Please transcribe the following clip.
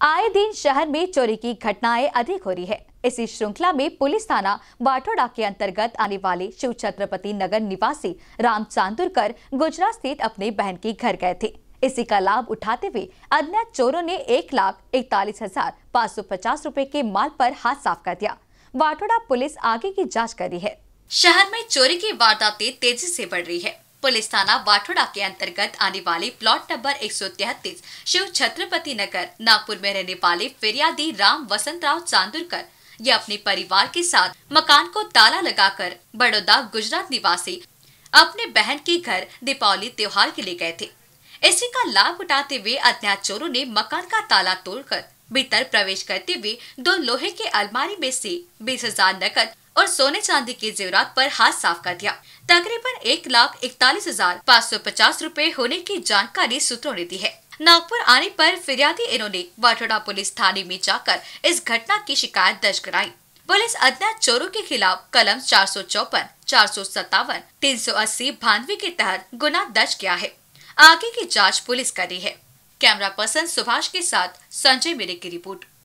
आए दिन शहर में चोरी की घटनाएँ अधिक हो रही है। इसी श्रृंखला में पुलिस थाना बाठोड़ा के अंतर्गत आने वाले शिव छत्रपति नगर निवासी राम चांदुरकर गुजरात स्थित अपने बहन के घर गए थे। इसी का लाभ उठाते हुए अज्ञात चोरों ने एक लाख इकतालीस हज़ार पाँच सौ पचास रूपए के माल पर हाथ साफ़ कर दिया। बाठोड़ा पुलिस आगे की जाँच कर रही है। शहर में चोरी की वारदातें तेज़ी से बढ़ रही है। पुलिस थाना बाठोड़ा के अंतर्गत आने वाले प्लॉट नंबर एक शिव छत्रपति नगर, नागपुर में रहने वाले फिरियादी राम वसंत राव चांदुरकर, ये अपने परिवार के साथ मकान को ताला लगाकर बड़ौदा गुजरात निवासी अपने बहन के घर दीपावली त्योहार के लिए गए थे। इसी का लाभ उठाते हुए अज्ञात चोरों ने मकान का ताला तोड़कर भीतर प्रवेश करते हुए दो लोहे के अलमारी में से बीस हज़ार नकद और सोने चांदी के जेवरात पर हाथ साफ़ कर दिया। तकरीबन एक लाख इकतालीस हज़ार पाँच सौ पचास रूपए होने की जानकारी सूत्रों ने दी है। नागपुर आने पर फिरियादी इन्होंने वाठोड़ा पुलिस थाने में जाकर इस घटना की शिकायत दर्ज कराई। पुलिस अज्ञात चोरों के खिलाफ कलम चार सौ चौपन, चार सौ सत्तावन, तीन सौ अस्सी भानवी के तहत गुना दर्ज किया है। आगे की जाँच पुलिस कर रही है। कैमरा पर्सन सुभाष के साथ संजय मेरे की रिपोर्ट।